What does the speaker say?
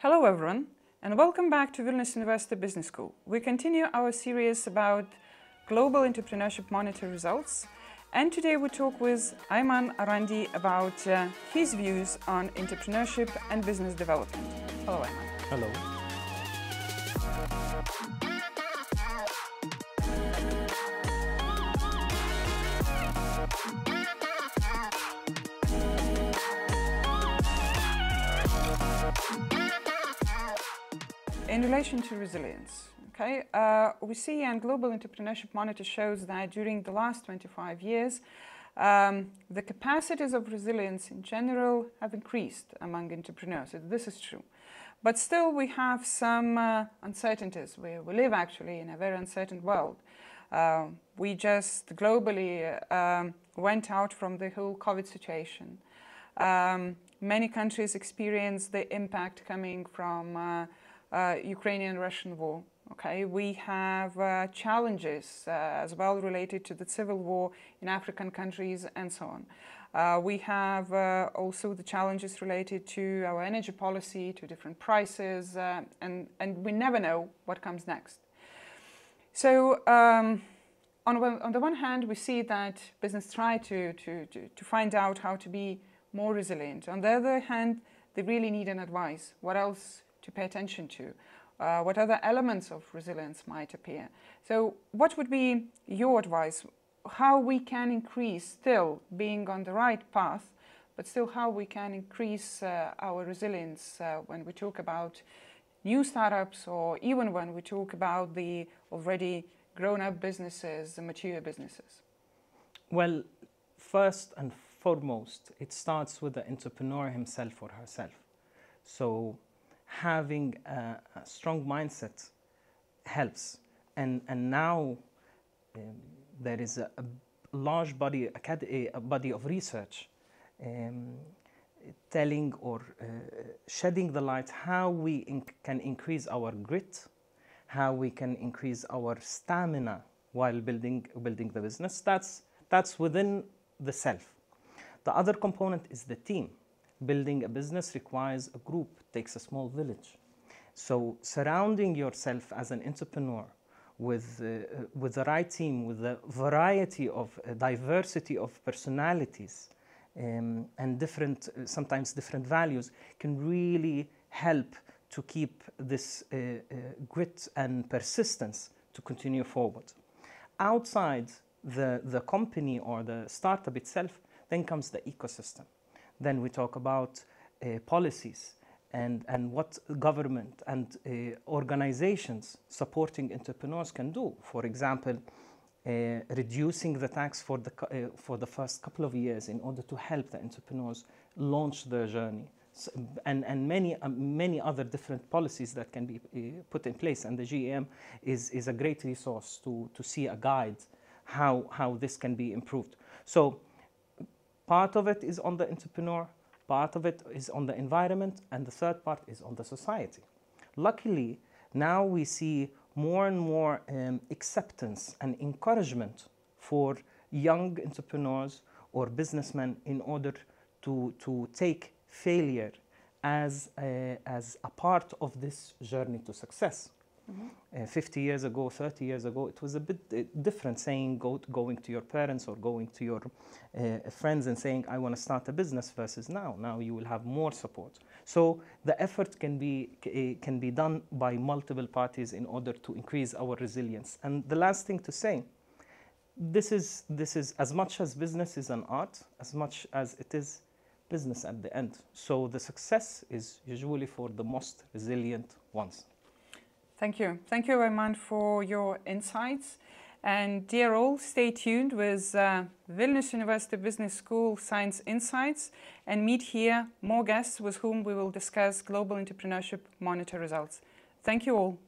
Hello everyone and welcome back to Vilnius University Business School. We continue our series about global entrepreneurship monitor results and today we talk with Ayman Arandi about uh, his views on entrepreneurship and business development. Hello Ayman. Hello. In relation to resilience, okay, uh, we see and Global Entrepreneurship Monitor shows that during the last 25 years, um, the capacities of resilience in general have increased among entrepreneurs. This is true. But still we have some uh, uncertainties. We, we live actually in a very uncertain world. Uh, we just globally um, went out from the whole COVID situation. Um, many countries experience the impact coming from uh, Ukrainian-Russian war. Okay, we have uh, challenges uh, as well related to the civil war in African countries and so on. Uh, we have uh, also the challenges related to our energy policy, to different prices, uh, and, and we never know what comes next. So um, on, on the one hand, we see that business try to, to, to find out how to be more resilient. On the other hand, they really need an advice. What else to pay attention to? Uh, what other elements of resilience might appear? So what would be your advice? How we can increase still being on the right path, but still how we can increase uh, our resilience uh, when we talk about new startups or even when we talk about the already grown-up businesses, the mature businesses? Well, first and foremost, it starts with the entrepreneur himself or herself. So having a, a strong mindset helps. And, and now um, there is a, a large body, a body of research um, telling or uh, shedding the light how we inc can increase our grit, how we can increase our stamina while building, building the business. That's, that's within the self. The other component is the team. Building a business requires a group, takes a small village. So surrounding yourself as an entrepreneur with, uh, with the right team, with a variety of uh, diversity of personalities um, and different, uh, sometimes different values can really help to keep this uh, uh, grit and persistence to continue forward. Outside the, the company or the startup itself, then comes the ecosystem. Then we talk about uh, policies and, and what government and uh, organizations supporting entrepreneurs can do. For example, uh, reducing the tax for the, uh, for the first couple of years in order to help the entrepreneurs launch their journey. So, and, and many, uh, many other different policies that can be uh, put in place. And the GEM is, is a great resource to, to see a guide how, how this can be improved. So Part of it is on the entrepreneur, part of it is on the environment, and the third part is on the society. Luckily, now we see more and more um, acceptance and encouragement for young entrepreneurs or businessmen in order to, to take failure as a, as a part of this journey to success. Mm -hmm. uh, 50 years ago, 30 years ago, it was a bit uh, different saying go to, going to your parents or going to your uh, friends and saying, I want to start a business versus now. Now you will have more support. So the effort can be, uh, can be done by multiple parties in order to increase our resilience. And the last thing to say, this is, this is as much as business is an art, as much as it is business at the end. So the success is usually for the most resilient ones. Thank you. Thank you, Ayman, for your insights. And dear all, stay tuned with uh, Vilnius University Business School Science Insights and meet here more guests with whom we will discuss Global Entrepreneurship Monitor results. Thank you all.